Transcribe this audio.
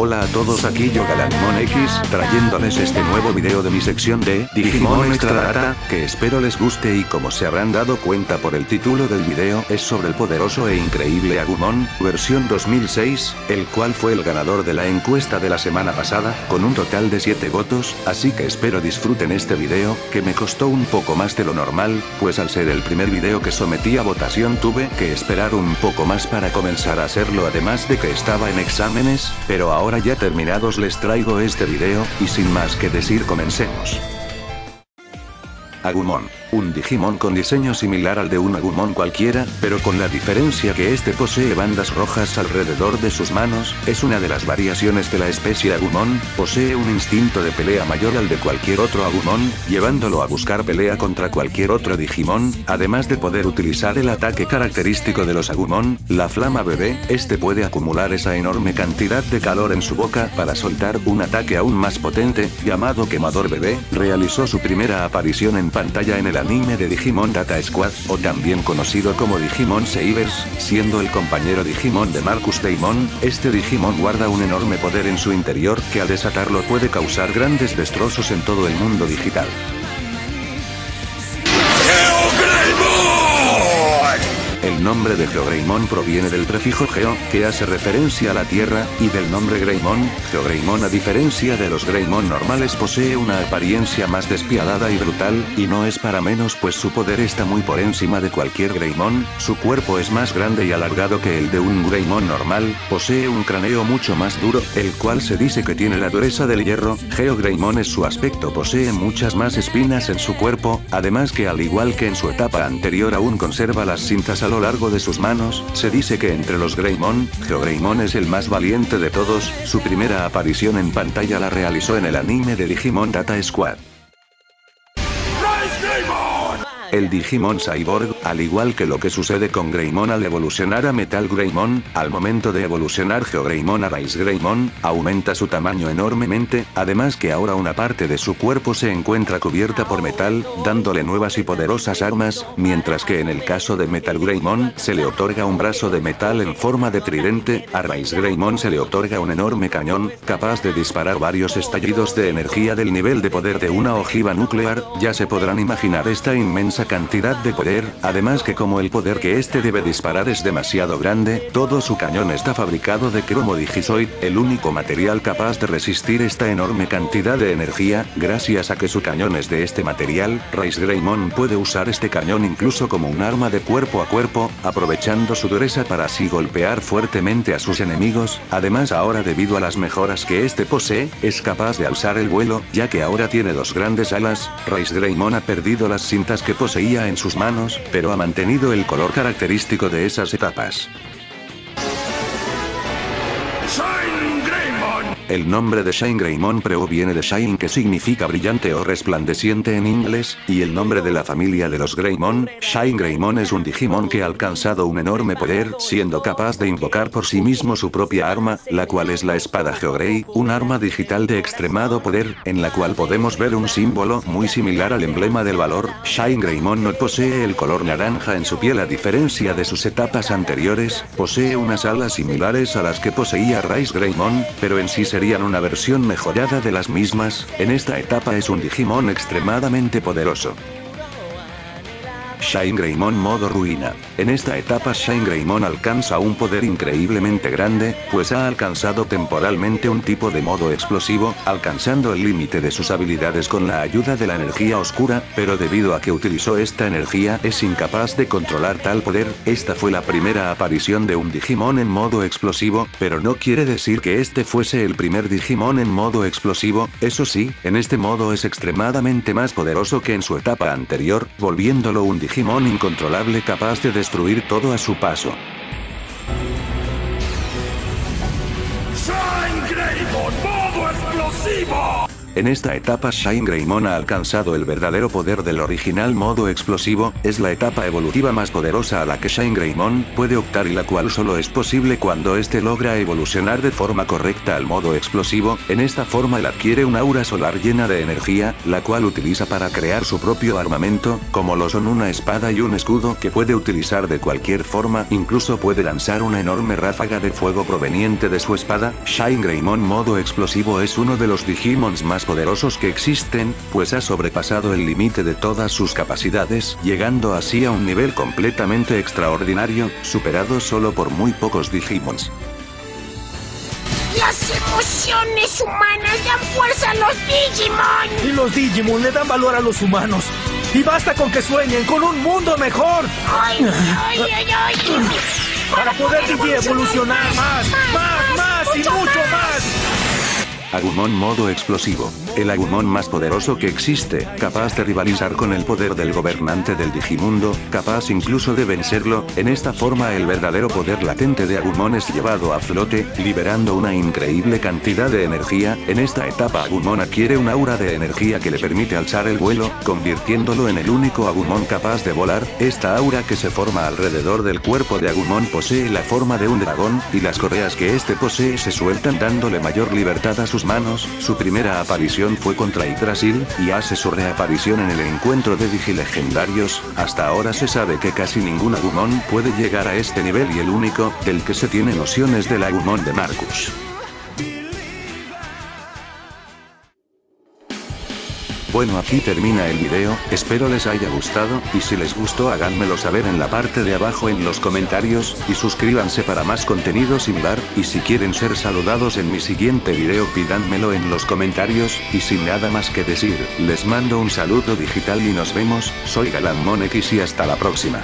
Hola a todos aquí yo Galanmon X, trayéndoles este nuevo video de mi sección de Digimon Extra Data, que espero les guste y como se habrán dado cuenta por el título del video es sobre el poderoso e increíble Agumon, versión 2006, el cual fue el ganador de la encuesta de la semana pasada, con un total de 7 votos, así que espero disfruten este video, que me costó un poco más de lo normal, pues al ser el primer video que sometí a votación tuve que esperar un poco más para comenzar a hacerlo además de que estaba en exámenes, pero ahora ya terminados les traigo este video, y sin más que decir comencemos. Agumon. Un Digimon con diseño similar al de un Agumon cualquiera, pero con la diferencia que este posee bandas rojas alrededor de sus manos, es una de las variaciones de la especie Agumon, posee un instinto de pelea mayor al de cualquier otro Agumon, llevándolo a buscar pelea contra cualquier otro Digimon, además de poder utilizar el ataque característico de los Agumon, la flama bebé, este puede acumular esa enorme cantidad de calor en su boca para soltar un ataque aún más potente, llamado quemador bebé, realizó su primera aparición en pantalla en el anime de Digimon Data Squad, o también conocido como Digimon Savers, siendo el compañero Digimon de Marcus Daemon, este Digimon guarda un enorme poder en su interior que al desatarlo puede causar grandes destrozos en todo el mundo digital. El nombre de Geogreymon proviene del prefijo geo, que hace referencia a la Tierra, y del nombre Greymon. Geogreymon a diferencia de los Greymon normales posee una apariencia más despiadada y brutal, y no es para menos pues su poder está muy por encima de cualquier Greymon, su cuerpo es más grande y alargado que el de un Greymon normal, posee un cráneo mucho más duro, el cual se dice que tiene la dureza del hierro, Geogreymon es su aspecto posee muchas más espinas en su cuerpo, además que al igual que en su etapa anterior aún conserva las cintas a lo largo de sus manos, se dice que entre los Greymon, Geogreymon es el más valiente de todos, su primera aparición en pantalla la realizó en el anime de Digimon Data Squad. El Digimon Cyborg, al igual que lo que sucede con Greymon al evolucionar a Metal Greymon, al momento de evolucionar Geogreymon a Rice Greymon, aumenta su tamaño enormemente, además que ahora una parte de su cuerpo se encuentra cubierta por metal, dándole nuevas y poderosas armas, mientras que en el caso de Metal Greymon se le otorga un brazo de metal en forma de tridente, a Rice Greymon se le otorga un enorme cañón, capaz de disparar varios estallidos de energía del nivel de poder de una ojiva nuclear, ya se podrán imaginar esta inmensa cantidad de poder, además que como el poder que este debe disparar es demasiado grande, todo su cañón está fabricado de cromo digisoid, el único material capaz de resistir esta enorme cantidad de energía, gracias a que su cañón es de este material, Rice Greymon puede usar este cañón incluso como un arma de cuerpo a cuerpo, aprovechando su dureza para así golpear fuertemente a sus enemigos, además ahora debido a las mejoras que este posee, es capaz de alzar el vuelo, ya que ahora tiene dos grandes alas, Rice Greymon ha perdido las cintas que poseía en sus manos, pero ha mantenido el color característico de esas etapas. El nombre de Shine Greymon proviene de Shine que significa brillante o resplandeciente en inglés, y el nombre de la familia de los Greymon, Shine Greymon es un Digimon que ha alcanzado un enorme poder, siendo capaz de invocar por sí mismo su propia arma, la cual es la espada Geogrey, un arma digital de extremado poder, en la cual podemos ver un símbolo muy similar al emblema del valor. Shine Greymon no posee el color naranja en su piel a diferencia de sus etapas anteriores, posee unas alas similares a las que poseía Rice Greymon, pero en sí se serían una versión mejorada de las mismas, en esta etapa es un Digimon extremadamente poderoso. Shine Greymon modo ruina. En esta etapa Shine Greymon alcanza un poder increíblemente grande, pues ha alcanzado temporalmente un tipo de modo explosivo, alcanzando el límite de sus habilidades con la ayuda de la energía oscura, pero debido a que utilizó esta energía es incapaz de controlar tal poder, esta fue la primera aparición de un Digimon en modo explosivo, pero no quiere decir que este fuese el primer Digimon en modo explosivo, eso sí, en este modo es extremadamente más poderoso que en su etapa anterior, volviéndolo un Digimon incontrolable capaz de destruir todo a su paso. En esta etapa Shine Greymon ha alcanzado el verdadero poder del original modo explosivo, es la etapa evolutiva más poderosa a la que Shine Greymon puede optar y la cual solo es posible cuando éste logra evolucionar de forma correcta al modo explosivo, en esta forma él adquiere una aura solar llena de energía, la cual utiliza para crear su propio armamento, como lo son una espada y un escudo que puede utilizar de cualquier forma, incluso puede lanzar una enorme ráfaga de fuego proveniente de su espada, Shine Greymon modo explosivo es uno de los Digimons más poderosos que existen, pues ha sobrepasado el límite de todas sus capacidades, llegando así a un nivel completamente extraordinario, superado solo por muy pocos Digimons. Las emociones humanas dan fuerza a los Digimon. Y los Digimon le dan valor a los humanos. Y basta con que sueñen con un mundo mejor. Ay, ay, ay, ay. Para poder evolucionar más, más, más y mucho más. Agumon modo explosivo. El Agumon más poderoso que existe, capaz de rivalizar con el poder del gobernante del Digimundo, capaz incluso de vencerlo, en esta forma el verdadero poder latente de Agumon es llevado a flote, liberando una increíble cantidad de energía, en esta etapa Agumon adquiere un aura de energía que le permite alzar el vuelo, convirtiéndolo en el único Agumon capaz de volar, esta aura que se forma alrededor del cuerpo de Agumon posee la forma de un dragón, y las correas que este posee se sueltan dándole mayor libertad a sus manos, su primera aparición fue contra Yggdrasil, y hace su reaparición en el encuentro de Digilegendarios, hasta ahora se sabe que casi ningún Agumon puede llegar a este nivel y el único, del que se tiene nociones del Agumon de Marcus. Bueno aquí termina el video, espero les haya gustado, y si les gustó háganmelo saber en la parte de abajo en los comentarios, y suscríbanse para más contenido similar, y si quieren ser saludados en mi siguiente video pídanmelo en los comentarios, y sin nada más que decir, les mando un saludo digital y nos vemos, soy Galanmon X y hasta la próxima.